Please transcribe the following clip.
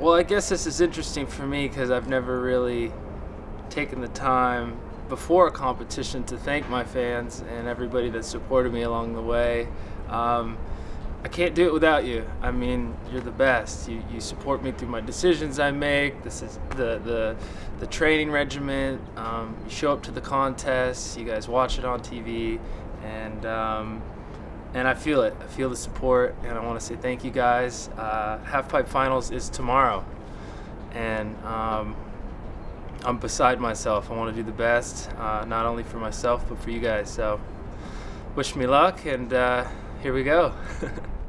Well, I guess this is interesting for me because I've never really taken the time before a competition to thank my fans and everybody that supported me along the way. Um, I can't do it without you. I mean, you're the best. You, you support me through my decisions I make. This is the the, the training regimen. Um, you show up to the contests. You guys watch it on TV, and um, and I feel it. I feel the support, and I want to say thank you guys. Uh, Half Pipe Finals is tomorrow, and um, I'm beside myself. I want to do the best, uh, not only for myself but for you guys. So, wish me luck, and uh, here we go.